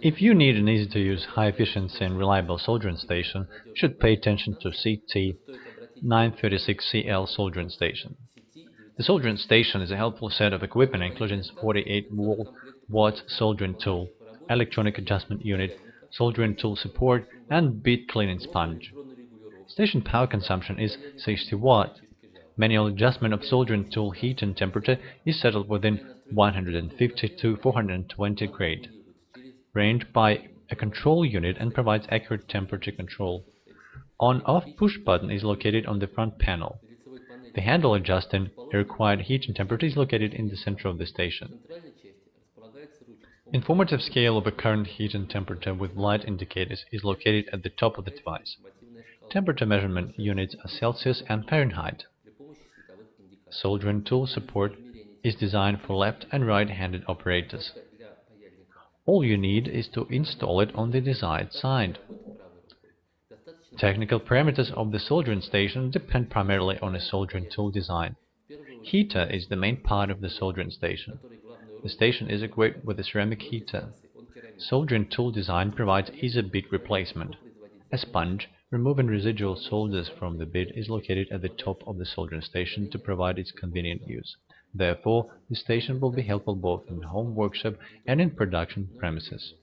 If you need an easy-to-use, high-efficiency and reliable soldering station, you should pay attention to CT936CL soldering station. The soldering station is a helpful set of equipment including 48 watt soldering tool, electronic adjustment unit, soldering tool support, and bit cleaning sponge. Station power consumption is 60 watt. Manual adjustment of soldering tool heat and temperature is settled within 150 to 420 grade, ranged by a control unit and provides accurate temperature control. On-off push button is located on the front panel. The handle adjusting the required heat and temperature is located in the center of the station. Informative scale of a current heat and temperature with light indicators is located at the top of the device. Temperature measurement units are Celsius and Fahrenheit. Soldering tool support is designed for left and right-handed operators. All you need is to install it on the desired side. Technical parameters of the soldering station depend primarily on a soldering tool design. Heater is the main part of the soldering station. The station is equipped with a ceramic heater. Soldering tool design provides easy bit replacement. A sponge, removing residual solders from the bit, is located at the top of the soldering station to provide its convenient use. Therefore, the station will be helpful both in home workshop and in production premises.